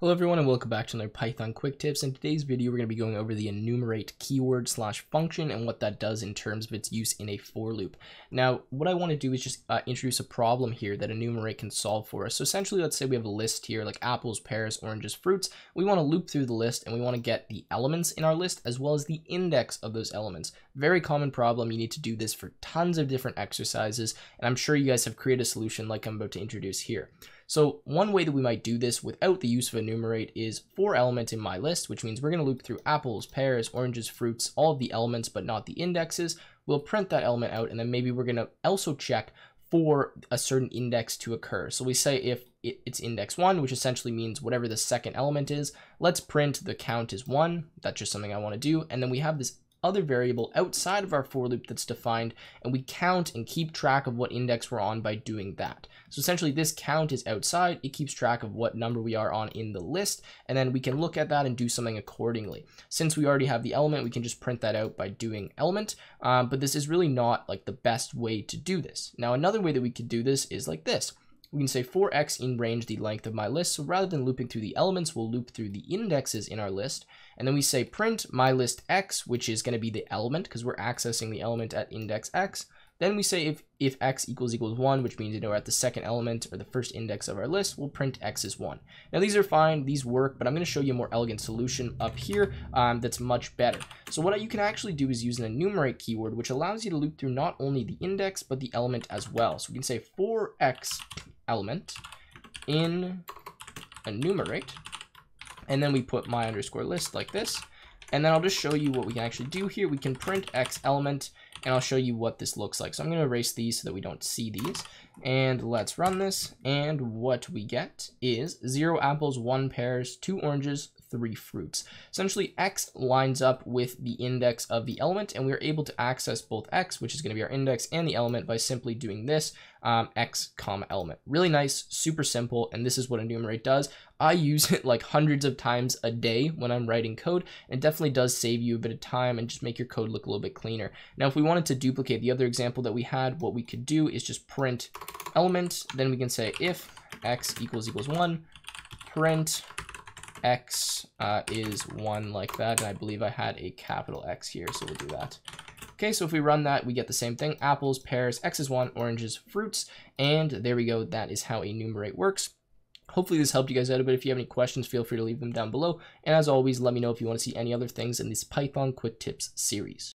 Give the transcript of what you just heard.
Hello everyone and welcome back to another Python quick tips. In today's video we're going to be going over the enumerate keyword slash function and what that does in terms of its use in a for loop. Now what I want to do is just uh, introduce a problem here that enumerate can solve for us. So essentially let's say we have a list here like apples, pears, oranges, fruits. We want to loop through the list and we want to get the elements in our list as well as the index of those elements. Very common problem. You need to do this for tons of different exercises and I'm sure you guys have created a solution like I'm about to introduce here. So one way that we might do this without the use of enumerate is for element in my list, which means we're going to loop through apples, pears, oranges, fruits, all of the elements, but not the indexes. We'll print that element out, and then maybe we're going to also check for a certain index to occur. So we say if it's index one, which essentially means whatever the second element is, let's print the count is one. That's just something I want to do. And then we have this other variable outside of our for loop that's defined, and we count and keep track of what index we're on by doing that. So essentially this count is outside, it keeps track of what number we are on in the list, and then we can look at that and do something accordingly. Since we already have the element, we can just print that out by doing element, um, but this is really not like the best way to do this. Now another way that we could do this is like this we can say for x in range the length of my list. So rather than looping through the elements, we'll loop through the indexes in our list. And then we say print my list x, which is going to be the element because we're accessing the element at index x. Then we say if, if x equals equals 1, which means you know we're at the second element or the first index of our list, we'll print x is 1. Now these are fine, these work, but I'm going to show you a more elegant solution up here um, that's much better. So what you can actually do is use an enumerate keyword, which allows you to loop through not only the index, but the element as well. So we can say for x element in enumerate, and then we put my underscore list like this. And then I'll just show you what we can actually do here. We can print x element, and I'll show you what this looks like. So I'm going to erase these so that we don't see these. And let's run this. And what we get is zero apples, one pears, two oranges, three fruits. Essentially, x lines up with the index of the element, and we're able to access both x, which is going to be our index, and the element by simply doing this, um, x comma element. Really nice, super simple, and this is what enumerate does. I use it like hundreds of times a day when I'm writing code. It definitely does save you a bit of time and just make your code look a little bit cleaner. Now, if we wanted to duplicate the other example that we had, what we could do is just print element, then we can say if x equals equals 1, print x uh, is 1 like that, and I believe I had a capital X here, so we'll do that. Okay, so if we run that, we get the same thing. Apples, pears, X is 1, oranges, fruits, and there we go. That is how enumerate works. Hopefully this helped you guys out a bit. If you have any questions, feel free to leave them down below. And as always, let me know if you want to see any other things in this Python Quick Tips series.